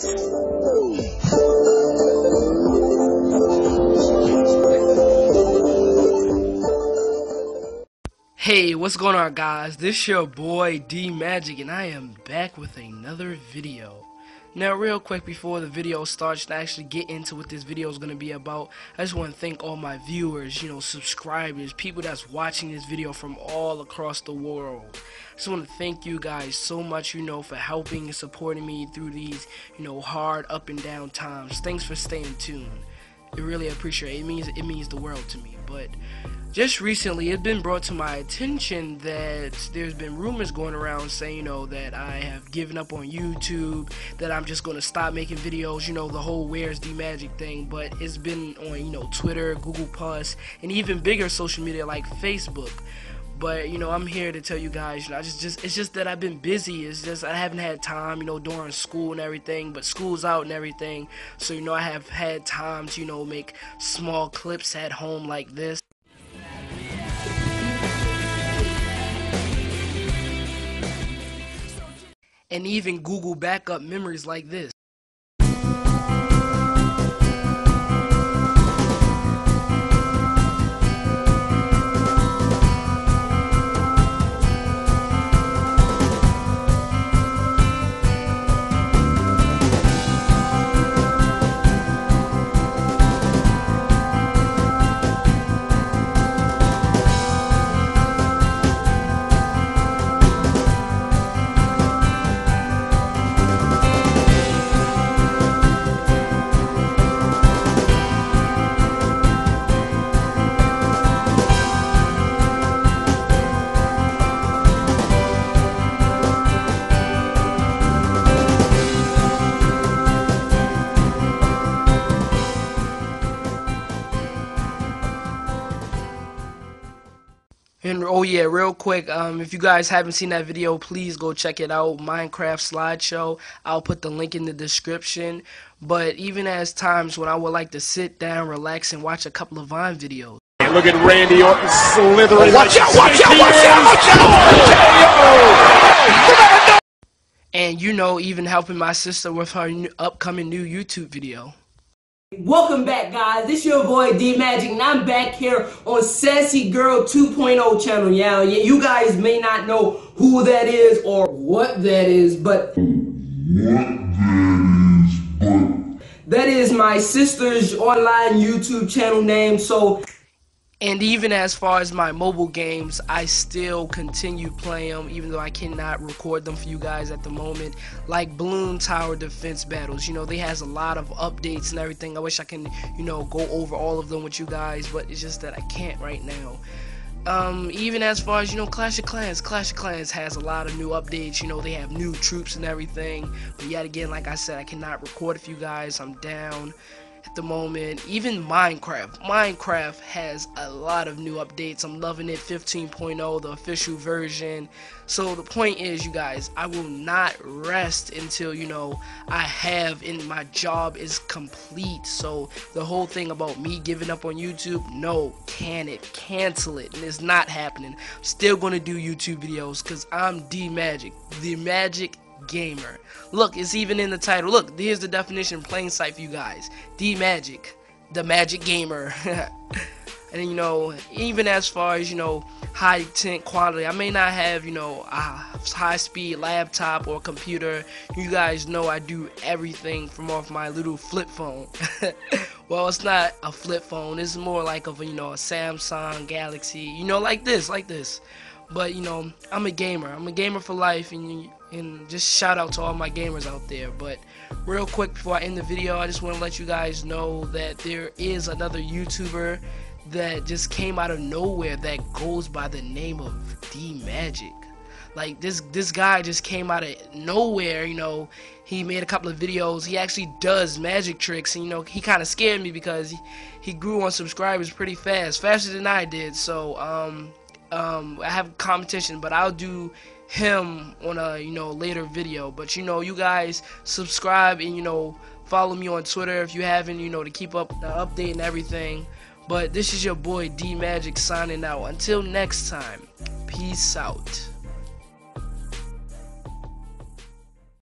Hey, what's going on guys? This your boy D Magic and I am back with another video. Now real quick before the video starts to actually get into what this video is going to be about, I just want to thank all my viewers, you know, subscribers, people that's watching this video from all across the world. I just want to thank you guys so much, you know, for helping and supporting me through these, you know, hard up and down times. Thanks for staying tuned. I really appreciate it. It means it means the world to me. But just recently it's been brought to my attention that there's been rumors going around saying you know that I have given up on YouTube that I'm just gonna stop making videos you know the whole where's the magic thing. But it's been on you know Twitter Google Plus and even bigger social media like Facebook. But you know I'm here to tell you guys you know I just just it's just that I've been busy. It's just I haven't had time you know during school and everything but school's out and everything. So you know I have had time to you know make small clips at home like this and even Google backup memories like this. Oh yeah, real quick, um, if you guys haven't seen that video, please go check it out. Minecraft slideshow. I'll put the link in the description. But even as times when I would like to sit down, relax, and watch a couple of Vine videos. And look at Randy Orton slithering. Watch out! Watch out! Watch out! Watch out! And you know, even helping my sister with her new, upcoming new YouTube video. Welcome back, guys. This your boy D Magic, and I'm back here on Sassy Girl 2.0 channel. Yeah, yeah, you guys may not know who that is or what that is, but that is my sister's online YouTube channel name. So and even as far as my mobile games, I still continue playing them, even though I cannot record them for you guys at the moment. Like Balloon Tower Defense Battles, you know, they has a lot of updates and everything. I wish I can, you know, go over all of them with you guys, but it's just that I can't right now. Um, even as far as you know, Clash of Clans, Clash of Clans has a lot of new updates. You know, they have new troops and everything. But yet again, like I said, I cannot record for you guys. I'm down at the moment. Even Minecraft. Minecraft has a lot of new updates. I'm loving it. 15.0, the official version. So the point is, you guys, I will not rest until, you know, I have and my job is complete. So the whole thing about me giving up on YouTube, no, can it, cancel it. And it's not happening. I'm still going to do YouTube videos because I'm D Magic. The Magic gamer. Look, it's even in the title. Look, here's the definition plain sight for you guys. The Magic, the Magic Gamer. and you know, even as far as you know, high tech quality, I may not have you know a high speed laptop or computer. You guys know I do everything from off my little flip phone. well, it's not a flip phone. It's more like of you know a Samsung Galaxy. You know, like this, like this. But you know, I'm a gamer. I'm a gamer for life, and and just shout out to all my gamers out there. But real quick before I end the video, I just want to let you guys know that there is another YouTuber that just came out of nowhere that goes by the name of D Magic. Like this this guy just came out of nowhere, you know. He made a couple of videos. He actually does magic tricks, and you know, he kind of scared me because he, he grew on subscribers pretty fast, faster than I did. So, um, um, I have competition, but I'll do him on a you know later video. But you know, you guys subscribe and you know follow me on Twitter if you haven't, you know, to keep up the update and everything. But this is your boy D Magic signing out. Until next time, peace out.